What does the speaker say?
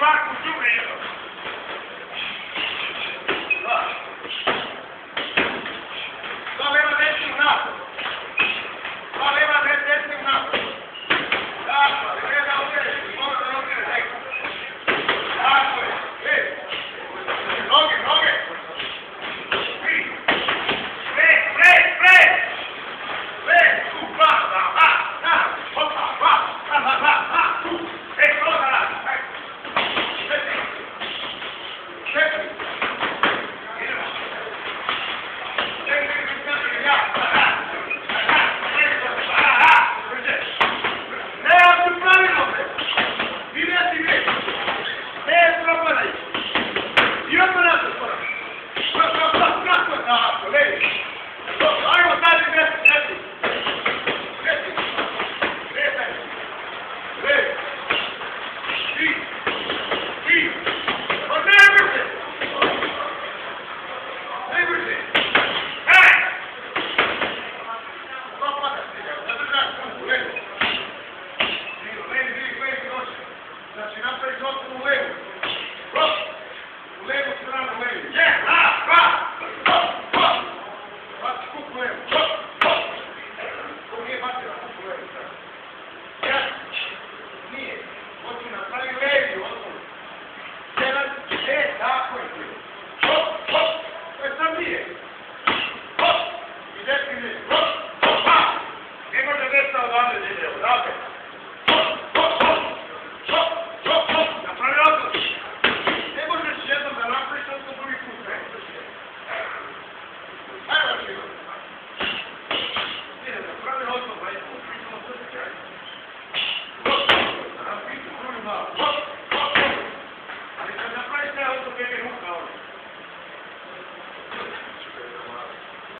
Marcos Júnior. O lego. O leigo up.